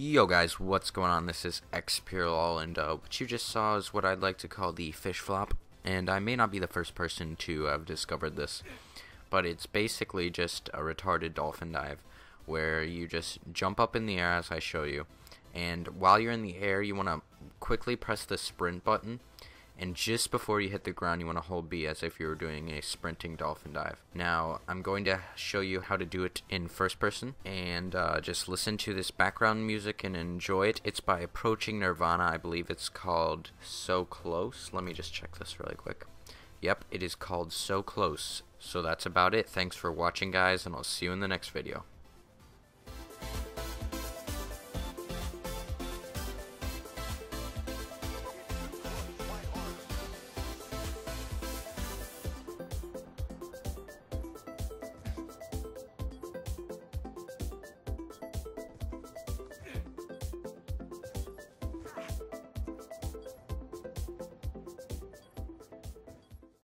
Yo guys, what's going on? This is XPureLol, and uh, what you just saw is what I'd like to call the fish flop. And I may not be the first person to have discovered this, but it's basically just a retarded dolphin dive, where you just jump up in the air as I show you, and while you're in the air, you want to quickly press the sprint button, and just before you hit the ground you want to hold B as if you were doing a sprinting dolphin dive. Now I'm going to show you how to do it in first person and uh, just listen to this background music and enjoy it. It's by Approaching Nirvana, I believe it's called So Close. Let me just check this really quick. Yep, it is called So Close. So that's about it. Thanks for watching guys and I'll see you in the next video.